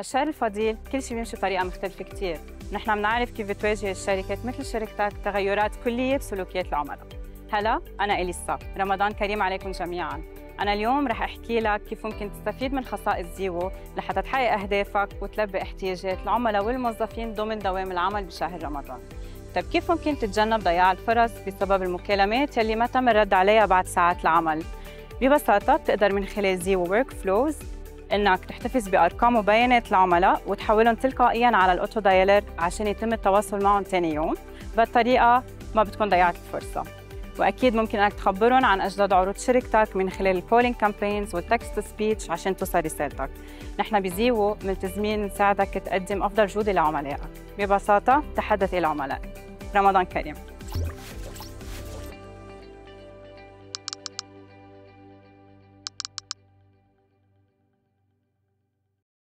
هالشهر الفضيل كل شيء بيمشي بطريقة مختلفة كتير. نحن بنعرف كيف بتواجه الشركات مثل شركتك تغيرات كلية بسلوكيات العملاء. هلا أنا إليسا رمضان كريم عليكم جميعاً. أنا اليوم رح أحكي لك كيف ممكن تستفيد من خصائص زيوو لحتى تحقق أهدافك وتلبي احتياجات العملاء والموظفين ضمن دوام العمل بشهر رمضان. طيب كيف ممكن تتجنب ضياع الفرص بسبب المكالمات يلي ما تم الرد عليها بعد ساعات العمل؟ ببساطة بتقدر من خلال زيوو workflows إنك تحتفظ بأرقام وبيانات العملاء وتحولهم تلقائيا على ال auto dialer عشان يتم التواصل معهم ثاني يوم. بهالطريقه ما بتكون ضيعت الفرصة. وأكيد ممكن إنك تخبرهم عن أجدد عروض شركتك من خلال ال calling campaigns وال text-to-speech عشان توصل رسالتك. نحن بزيوو ملتزمين نساعدك تقدم أفضل جوده لعملائك. ببساطة تحدث إلى عملائك. رمضان كريم.